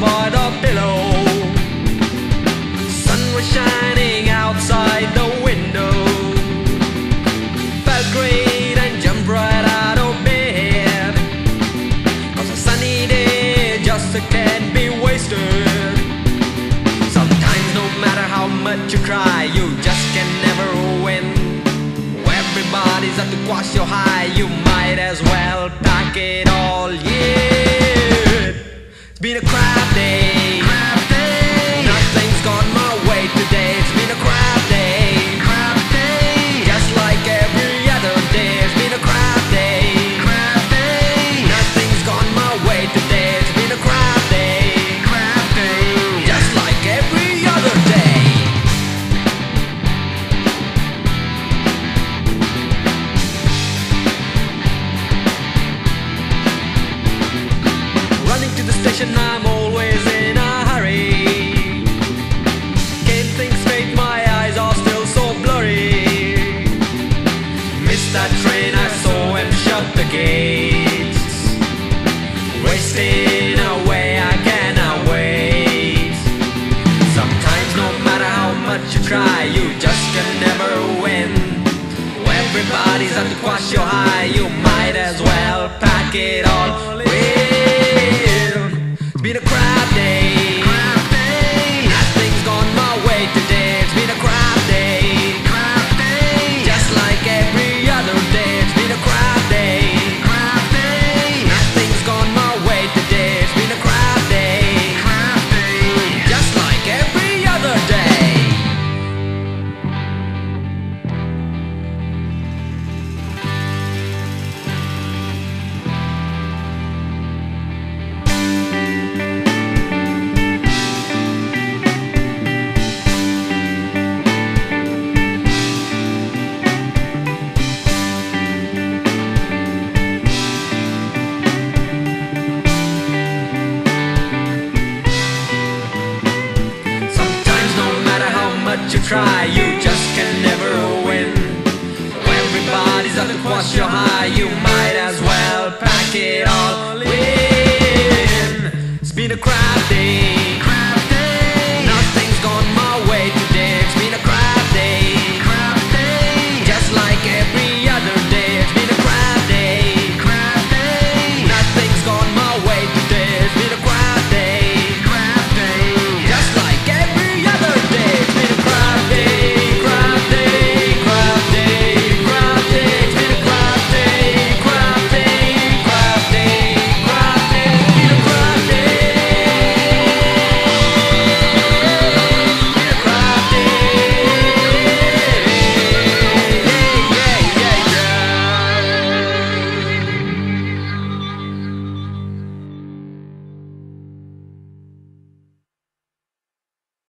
by the pillow. Sun was shining outside the window. Felt great and jumped right out of bed. Cause a sunny day just can't be wasted. Sometimes, no matter how much you try, you just can never win. Everybody's out to quash your high, you might as well pack it all. Yeah, it's been a station, I'm always in a hurry. Can't think straight, my eyes are still so blurry. Missed that train, I saw him shut the gates. Wasting away, I cannot wait. Sometimes, no matter how much you try, you just can never win. Everybody's out to quash your high, you might as well pack it all in. A crap try, you just can never win. Everybody's out to quash your high, you might as well pack it all in. It's been a crap day.